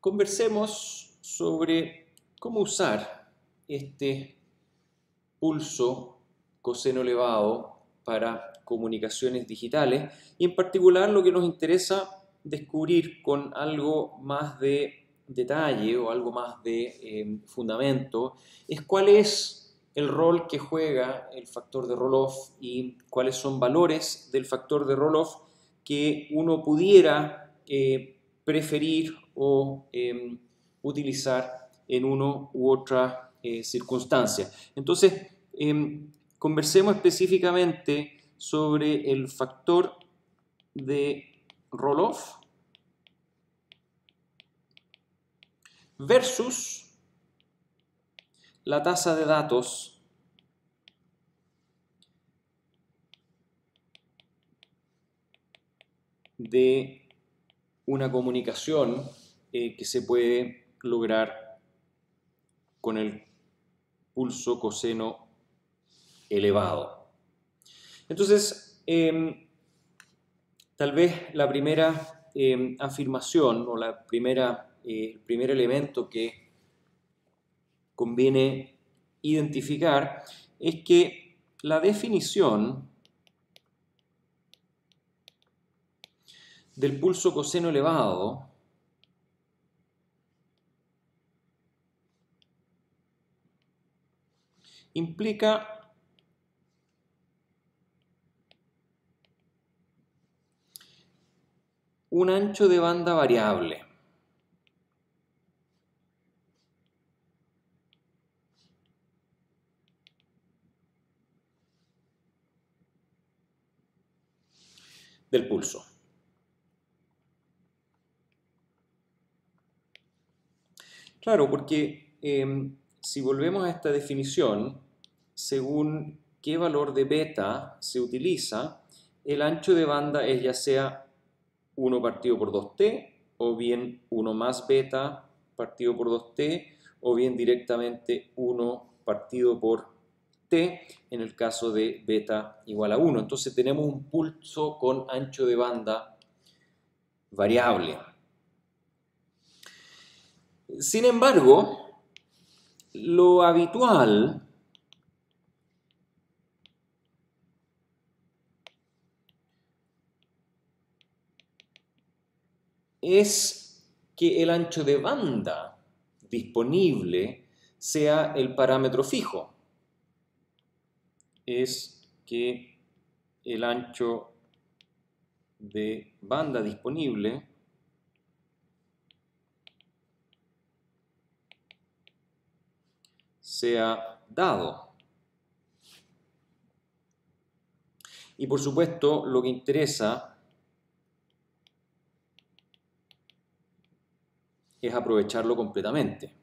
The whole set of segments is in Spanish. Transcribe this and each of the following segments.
conversemos sobre cómo usar este pulso coseno elevado para comunicaciones digitales y en particular lo que nos interesa descubrir con algo más de detalle o algo más de eh, fundamento es cuál es el rol que juega el factor de roll-off y cuáles son valores del factor de roll-off que uno pudiera eh, preferir o em, utilizar en uno u otra eh, circunstancia. Entonces, em, conversemos específicamente sobre el factor de roll-off versus la tasa de datos de una comunicación eh, que se puede lograr con el pulso coseno elevado. Entonces, em, tal vez la primera em, afirmación o la primera, eh, el primer elemento que conviene identificar es que la definición del pulso coseno elevado implica un ancho de banda variable. del pulso. Claro, porque em, si volvemos a esta definición, según qué valor de beta se utiliza, el ancho de banda es ya sea 1 partido por 2t, o bien 1 más beta partido por 2t, o bien directamente 1 partido por t en el caso de beta igual a 1. Entonces tenemos un pulso con ancho de banda variable. Sin embargo, lo habitual es que el ancho de banda disponible sea el parámetro fijo. Es que el ancho de banda disponible sea dado. Y por supuesto, lo que interesa es aprovecharlo completamente.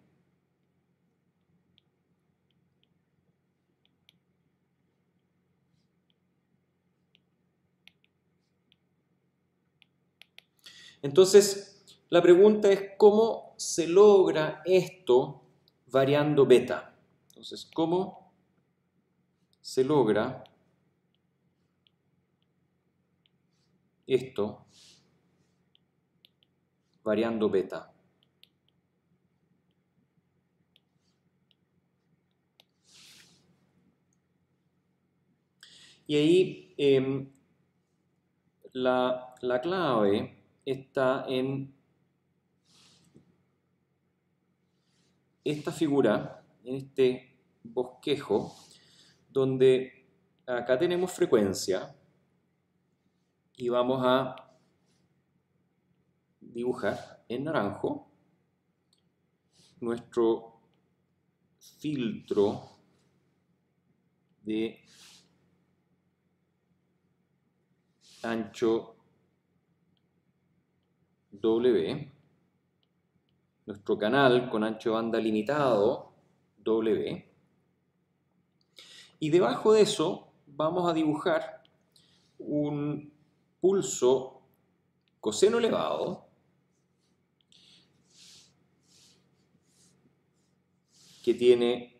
Entonces, la pregunta es cómo se logra esto variando beta. Entonces, ¿cómo se logra esto variando beta? Y ahí em, la, la clave está en esta figura, en este bosquejo, donde acá tenemos frecuencia y vamos a dibujar en naranjo nuestro filtro de ancho W, nuestro canal con ancho de banda limitado W, y debajo de eso vamos a dibujar un pulso coseno elevado que tiene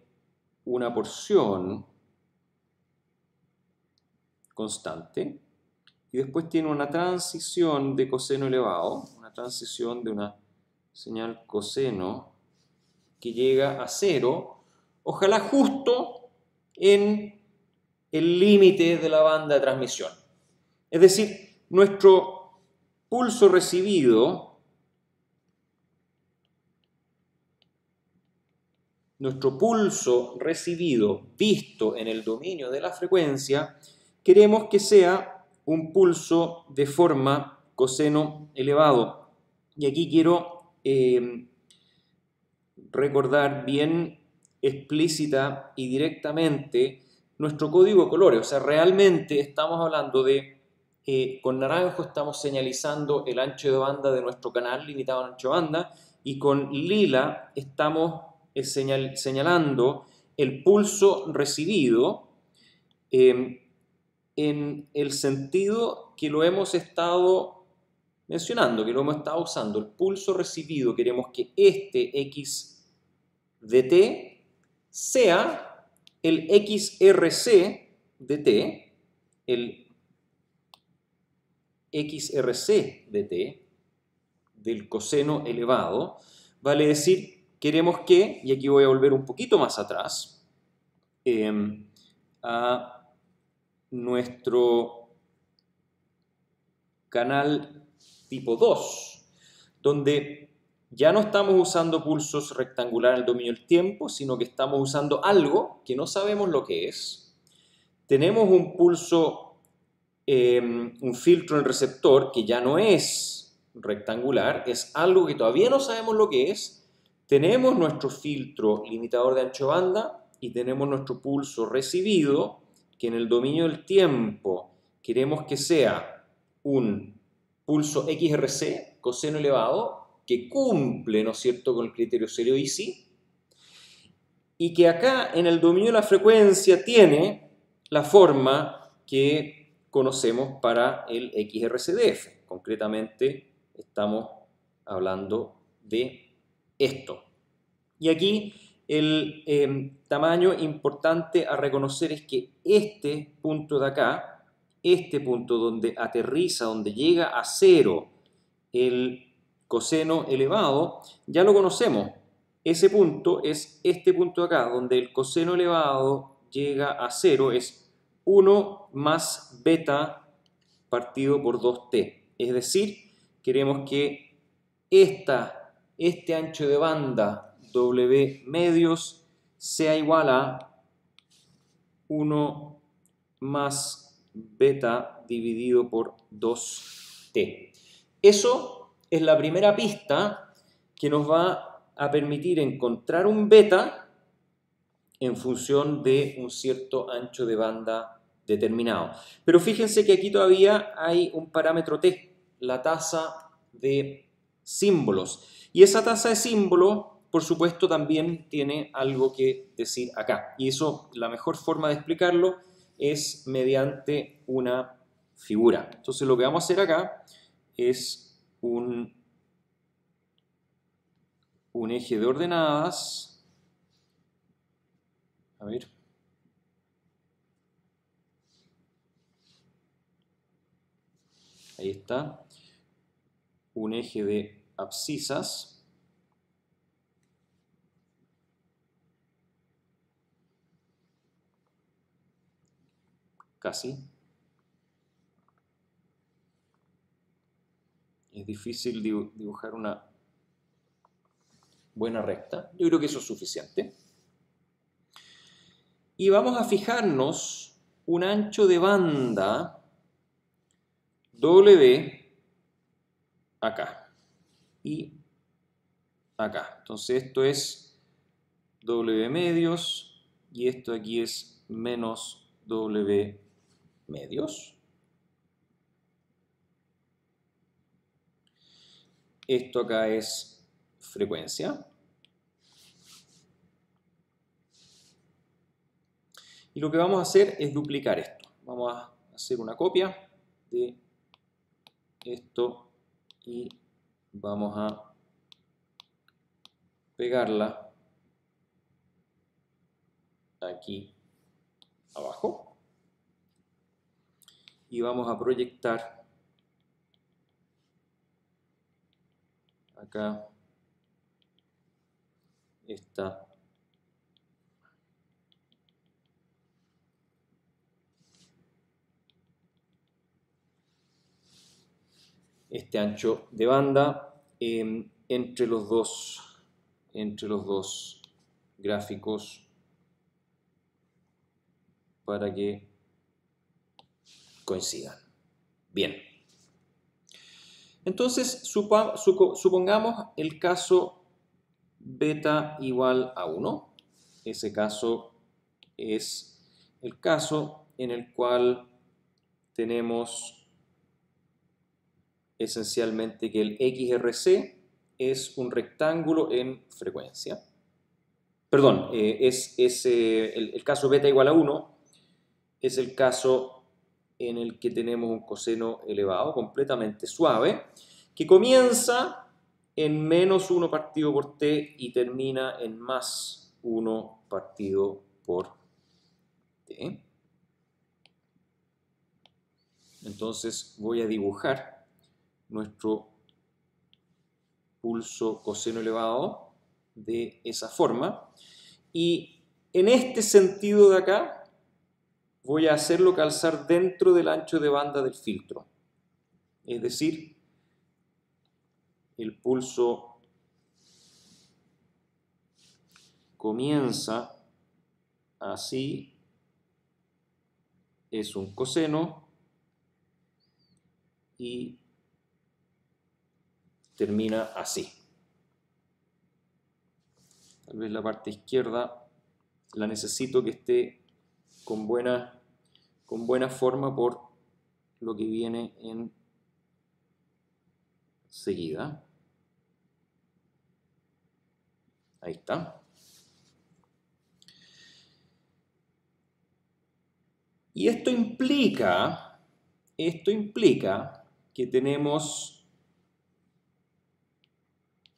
una porción constante y después tiene una transición de coseno elevado, una transición de una señal coseno que llega a cero, ojalá justo en el límite de la banda de transmisión. Es decir, nuestro pulso recibido, nuestro pulso recibido visto en el dominio de la frecuencia, queremos que sea un pulso de forma coseno elevado. Y aquí quiero eh, recordar bien explícita y directamente nuestro código de colores. O sea, realmente estamos hablando de, eh, con naranjo estamos señalizando el ancho de banda de nuestro canal limitado en ancho de banda y con lila estamos eh, señalando el pulso recibido en el sentido que lo hemos estado mencionando, que lo hemos estado usando. El pulso recibido, queremos que este X de t sea el XRC de t, el XRC de t, del coseno elevado, vale decir, queremos que, y aquí voy a volver un poquito más atrás, em, a nuestro canal tipo 2, donde ya no estamos usando pulsos rectangular en el dominio del tiempo, sino que estamos usando algo que no sabemos lo que es. Tenemos un pulso, em, un filtro en receptor que ya no es rectangular, es algo que todavía no sabemos lo que es. Tenemos nuestro filtro limitador de ancho banda y tenemos nuestro pulso recibido, que en el dominio del tiempo queremos que sea un pulso XRC, coseno elevado, que cumple, ¿no es cierto?, con el criterio serio Easy, y que acá en el dominio de la frecuencia tiene la forma que conocemos para el XRCDF. Concretamente estamos hablando de esto. Y aquí el em, tamaño importante a reconocer es que este punto de acá, este punto donde aterriza, donde llega a cero el coseno elevado, ya lo conocemos. Ese punto es este punto de acá, donde el coseno elevado llega a cero, es 1 más beta partido por 2t. Es decir, queremos que esta, este ancho de banda W medios sea igual a 1 más beta dividido por 2t. Eso es la primera pista que nos va a permitir encontrar un beta en función de un cierto ancho de banda determinado. Pero fíjense que aquí todavía hay un parámetro t, la tasa de símbolos. Y esa tasa de símbolos, por supuesto, también tiene algo que decir acá. Y eso, la mejor forma de explicarlo es mediante una figura. Entonces lo que vamos a hacer acá es un, un eje de ordenadas. A ver. Ahí está. Un eje de abscisas. Casi. es difícil dibujar una buena recta. Yo creo que eso es suficiente. Y vamos a fijarnos un ancho de banda W acá y acá. Entonces esto es W medios y esto aquí es menos W medios. Esto acá es frecuencia. Y lo que vamos a hacer es duplicar esto. Vamos a hacer una copia de esto y vamos a pegarla aquí abajo y vamos a proyectar acá esta este ancho de banda em, entre los dos entre los dos gráficos para que coincidan. Bien. Entonces, supongamos el caso beta igual a 1. Ese caso es el caso en el cual tenemos esencialmente que el XRC es un rectángulo en frecuencia. Perdón, eh, es, eh, el, caso beta igual a 1 es el caso en el que tenemos un coseno elevado completamente suave que comienza en menos 1 partido por t y termina en más 1 partido por t. Entonces voy a dibujar nuestro pulso coseno elevado de esa forma. Y en este sentido de acá, voy a hacerlo calzar dentro del ancho de banda del filtro. Es decir, el pulso comienza así, es un coseno y termina así. Tal vez la parte izquierda la necesito que esté con buena, con buena forma por lo que viene en seguida. Ahí está. Y esto implica, esto implica que tenemos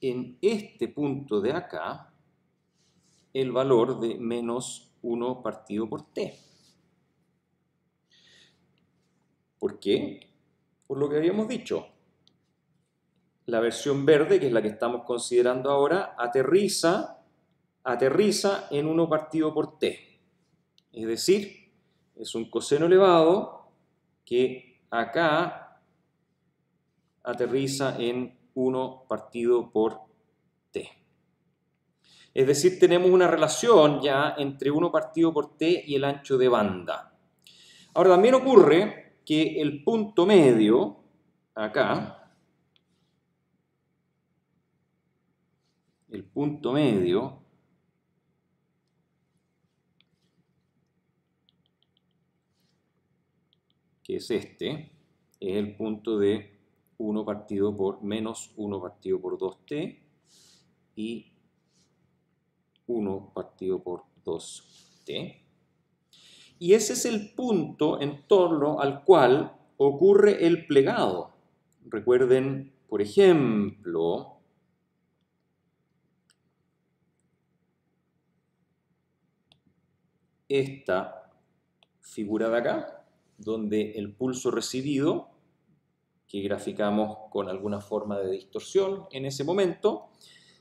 en este punto de acá el valor de menos 1 partido por t. ¿Por qué? Por lo que habíamos dicho. La versión verde, que es la que estamos considerando ahora, aterriza, aterriza en 1 partido por t. Es decir, es un coseno elevado que acá aterriza en 1 partido por t. Es decir, tenemos una relación ya entre 1 partido por t y el ancho de banda. Ahora también ocurre que el punto medio, acá, el punto medio, que es este, es el punto de 1 partido por menos 1 partido por 2t y 1 partido por 2t. Y ese es el punto en torno al cual ocurre el plegado. Recuerden, por ejemplo, esta figura de acá, donde el pulso recibido que graficamos con alguna forma de distorsión en ese momento,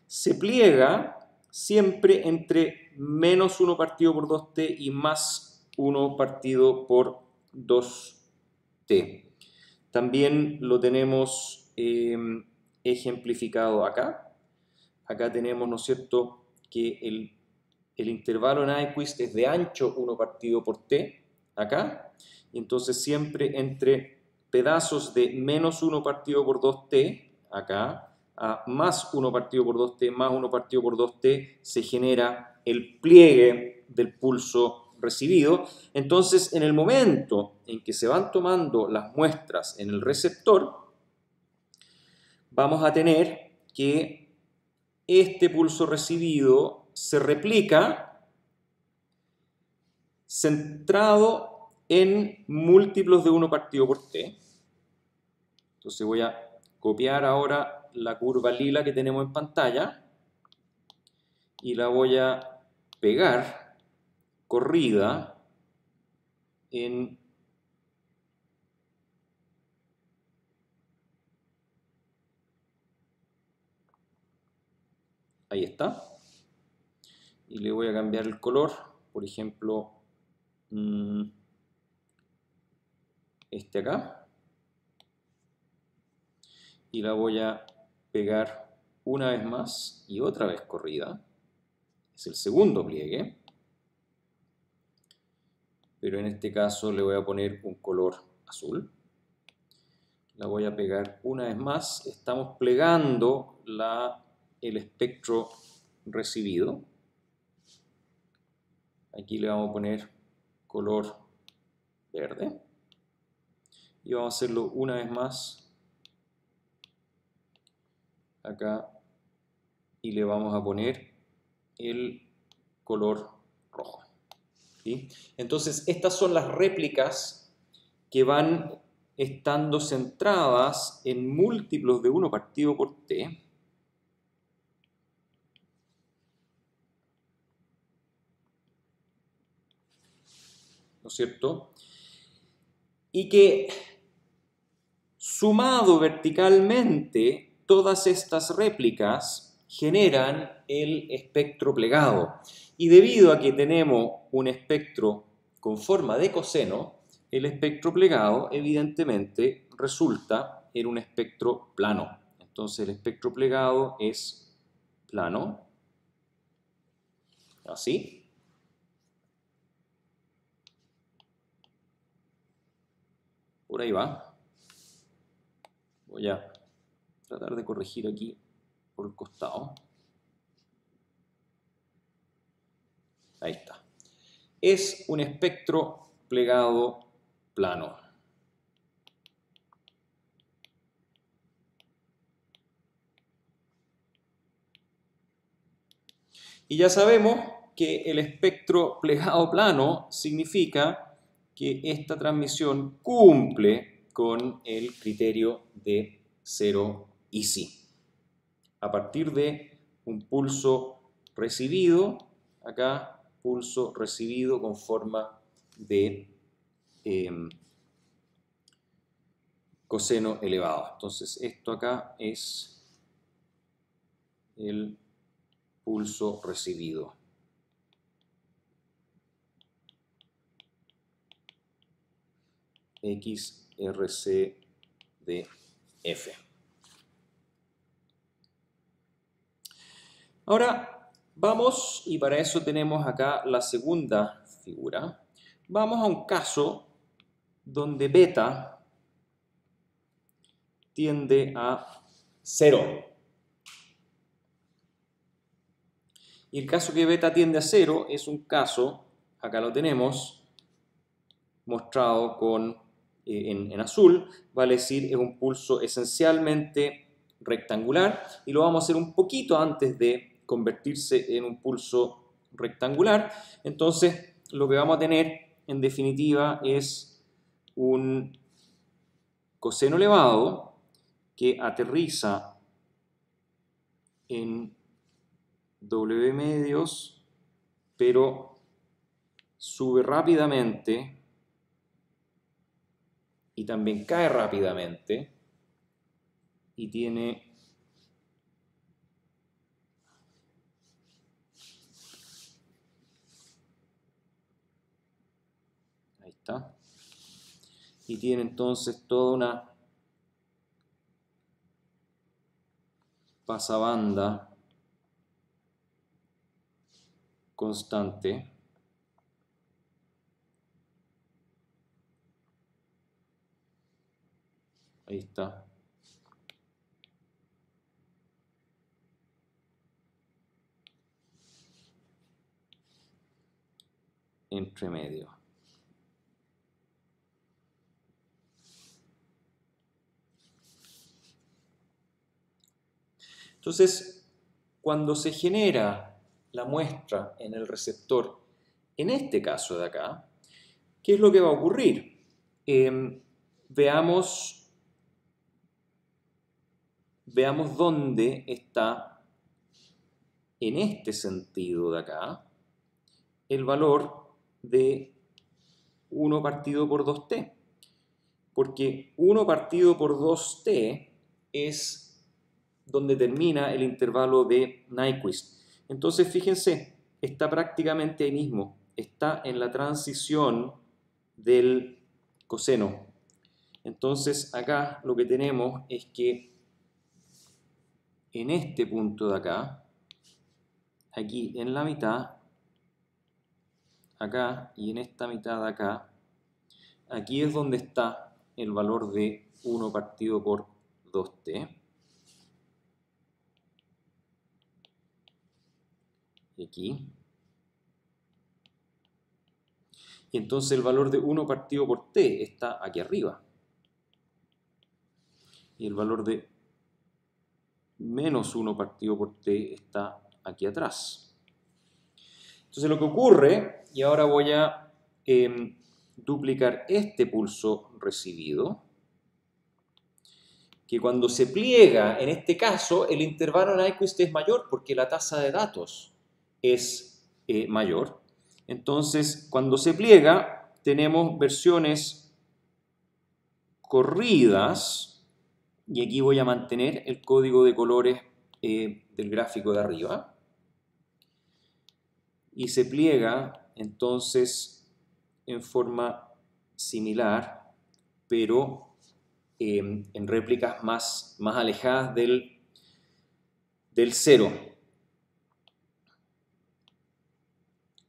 se pliega siempre entre menos 1 partido por 2t y más 1 partido por 2t. También lo tenemos em, ejemplificado acá. Acá tenemos, ¿no es cierto?, que el, el intervalo en Nyquist es de ancho 1 partido por t, acá, y entonces siempre entre pedazos de menos 1 partido por 2t, acá, a más 1 partido por 2t más 1 partido por 2t, se genera el pliegue del pulso recibido. Entonces, en el momento en que se van tomando las muestras en el receptor, vamos a tener que este pulso recibido se replica centrado en múltiplos de 1 partido por t. Entonces voy a copiar ahora la curva lila que tenemos en pantalla y la voy a pegar corrida en Ahí está. y le voy a cambiar el color, por ejemplo, mm, este acá, y la voy a pegar una vez más y otra vez corrida. Es el segundo pliegue, pero en este caso le voy a poner un color azul. La voy a pegar una vez más. Estamos plegando el espectro recibido. Aquí le vamos a poner color verde. Y vamos a hacerlo una vez más acá y le vamos a poner el color rojo. Entonces, estas son las réplicas que van estando centradas en múltiplos de 1 partido por t. ¿No es cierto? Y que sumado verticalmente, todas estas réplicas generan el espectro plegado. Y debido a que tenemos un espectro con forma de coseno, el espectro plegado evidentemente resulta en un espectro plano. Entonces el espectro plegado es plano, así. Por ahí va. Voy a tratar de corregir aquí por el costado. Ahí está. Es un espectro plegado plano. Y ya sabemos que el espectro plegado plano significa que esta transmisión cumple con el criterio de cero easy. A partir de un pulso recibido, acá pulso recibido con forma de em, coseno elevado. Entonces esto acá es el pulso recibido. XRC de F. Ahora Vamos, y para eso tenemos acá la segunda figura, vamos a un caso donde beta tiende a 0. Y el caso que beta tiende a 0 es un caso, acá lo tenemos, mostrado con, eh, en, en azul, vale decir, es un pulso esencialmente rectangular. Y lo vamos a hacer un poquito antes de convertirse en un pulso rectangular. Entonces, lo que vamos a tener en definitiva es un coseno elevado que aterriza en W medios, pero sube rápidamente y también cae rápidamente y tiene Y tiene entonces toda una pasabanda constante. Ahí está. Entre medio. Entonces, cuando se genera la muestra en el receptor, en este caso de acá, ¿qué es lo que va a ocurrir? Em, veamos, veamos dónde está, en este sentido de acá, el valor de 1 partido por 2t. Porque 1 partido por 2t es donde termina el intervalo de Nyquist. Entonces, fíjense, está prácticamente ahí mismo, está en la transición del coseno. Entonces acá lo que tenemos es que en este punto de acá, aquí en la mitad, acá y en esta mitad de acá, aquí es donde está el valor de 1 partido por 2t. Y aquí. Y entonces el valor de 1 partido por t está aquí arriba. Y el valor de menos 1 partido por t está aquí atrás. Entonces lo que ocurre, y ahora voy a em, duplicar este pulso recibido, que cuando se pliega, en este caso, el intervalo Nyquist es mayor porque la tasa de datos es eh, mayor. Entonces, cuando se pliega, tenemos versiones corridas, y aquí voy a mantener el código de colores eh, del gráfico de arriba, y se pliega entonces en forma similar, pero Em, en réplicas más, más alejadas del, del cero.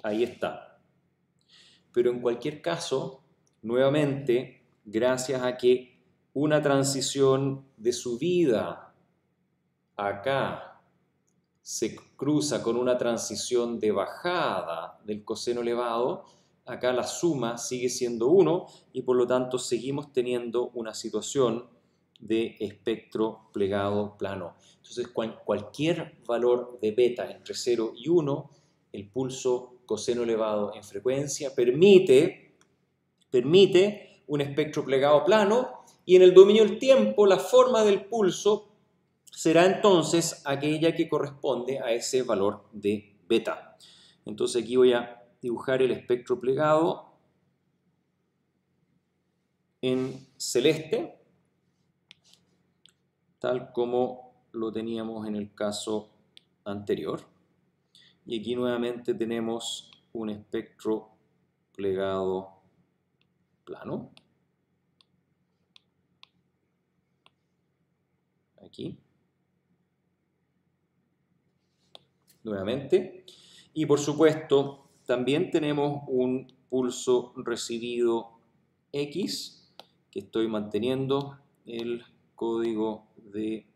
Ahí está. Pero en cualquier caso, nuevamente, gracias a que una transición de subida acá se cruza con una transición de bajada del coseno elevado, acá la suma sigue siendo 1 y por lo tanto seguimos teniendo una situación de espectro plegado plano. Entonces, cualquier valor de beta entre 0 y 1, el pulso coseno elevado en frecuencia permite, permite un espectro plegado plano y en el dominio del tiempo la forma del pulso será entonces aquella que corresponde a ese valor de beta. Entonces aquí voy a dibujar el espectro plegado en celeste, tal como lo teníamos en el caso anterior. Y aquí nuevamente tenemos un espectro plegado plano. Aquí. Nuevamente. Y por supuesto, también tenemos un pulso recibido X, que estoy manteniendo el código de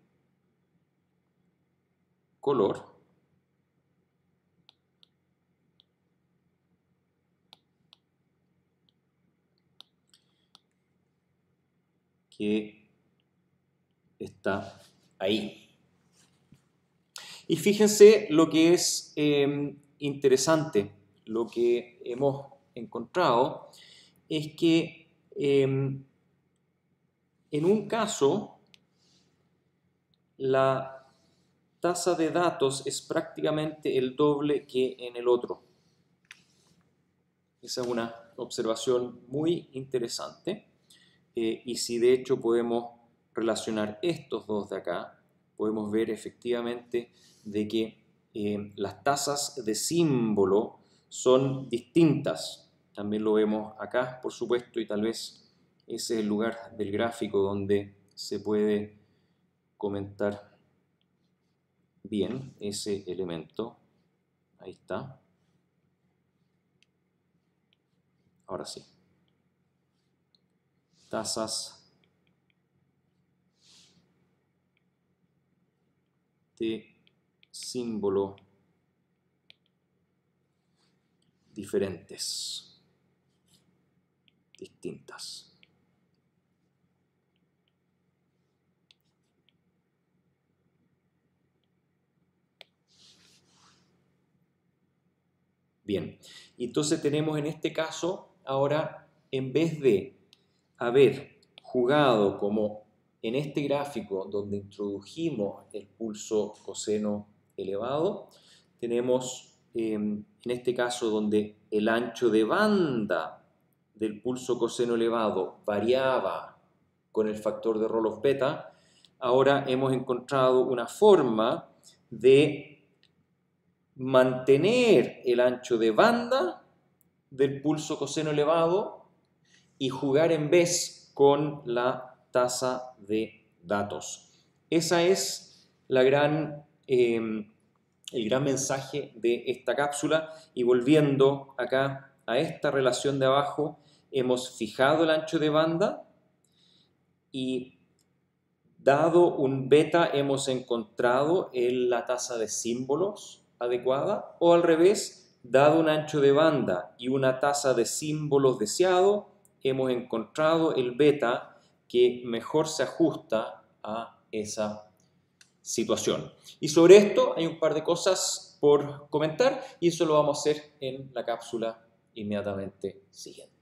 color. Que está ahí. Y fíjense lo que es eh, interesante lo que hemos encontrado es que em, en un caso la tasa de datos es prácticamente el doble que en el otro. Esa es una observación muy interesante eh, y si de hecho podemos relacionar estos dos de acá, podemos ver efectivamente de que eh, las tasas de símbolo son distintas. También lo vemos acá, por supuesto, y tal vez ese es el lugar del gráfico donde se puede comentar bien ese elemento. Ahí está. Ahora sí. Tasas de símbolo. Diferentes, distintas. Bien, entonces tenemos en este caso ahora, en vez de haber jugado como en este gráfico donde introdujimos el pulso coseno elevado, tenemos Em, en este caso donde el ancho de banda del pulso coseno elevado variaba con el factor de Roloff beta, ahora hemos encontrado una forma de mantener el ancho de banda del pulso coseno elevado y jugar en vez con la tasa de datos. Esa es la gran, em, el gran mensaje de esta cápsula y volviendo acá a esta relación de abajo, hemos fijado el ancho de banda y dado un beta hemos encontrado la tasa de símbolos adecuada o al revés, dado un ancho de banda y una tasa de símbolos deseado, hemos encontrado el beta que mejor se ajusta a esa situación. Y sobre esto hay un par de cosas por comentar y eso lo vamos a hacer en la cápsula inmediatamente siguiente.